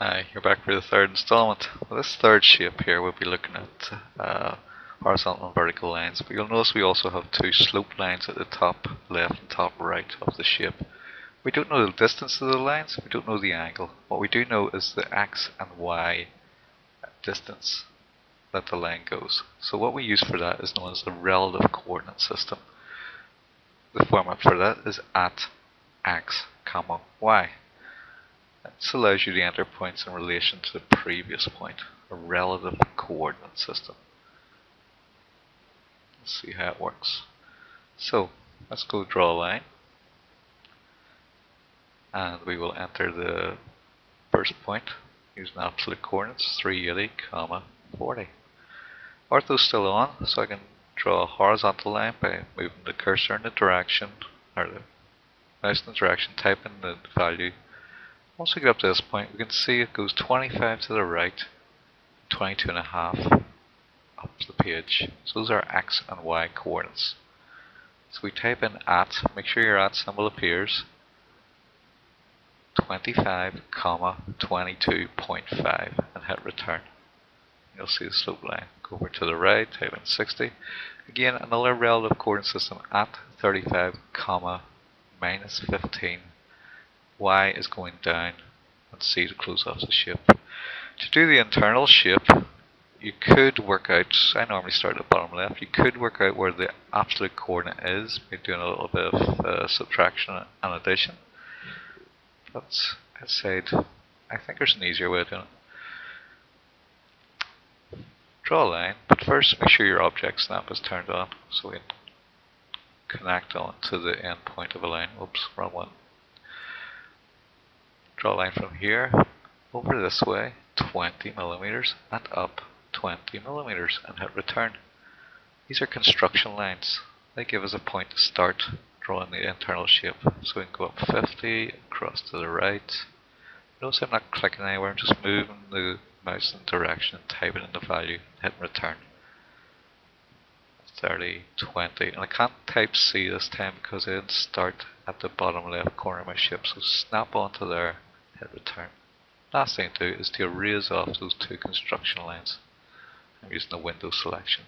Uh, you're back for the third installment. This third shape here we'll be looking at uh, horizontal and vertical lines, but you'll notice we also have two slope lines at the top left and top right of the shape. We don't know the distance of the lines, we don't know the angle. What we do know is the x and y distance that the line goes. So what we use for that is known as the relative coordinate system. The format for that is at x comma y. This allows you to enter points in relation to the previous point, a relative coordinate system. Let's see how it works. So, let's go draw a line. And we will enter the first point using absolute coordinates 380, comma 40. Ortho's still on, so I can draw a horizontal line by moving the cursor in the direction, or the mouse in the direction, type in the value once we get up to this point, we can see it goes 25 to the right, 22 and a half up to the page. So those are x and y coordinates. So we type in at, make sure your at symbol appears, 25 comma 22.5 and hit return. You'll see the slope line. Go over to the right, type in 60. Again, another relative coordinate system at 35 comma minus 15 y is going down and c to close off the shape. To do the internal shape, you could work out, I normally start at the bottom left, you could work out where the absolute coordinate is by doing a little bit of uh, subtraction and addition. But I said, I think there's an easier way of doing it. Draw a line, but first make sure your object snap is turned on so we can connect on to the end point of a line. Oops, wrong one draw a line from here over this way 20 millimeters and up 20 millimeters and hit return. These are construction lines. They give us a point to start drawing the internal shape. So we can go up 50, across to the right. Notice I'm not clicking anywhere, I'm just moving the mouse in direction and typing in the value, hit return. 30, 20, and I can't type C this time because I didn't start at the bottom left corner of my shape, so snap onto there hit return. Last thing to do is to erase off those two construction lines. I'm using the window selection.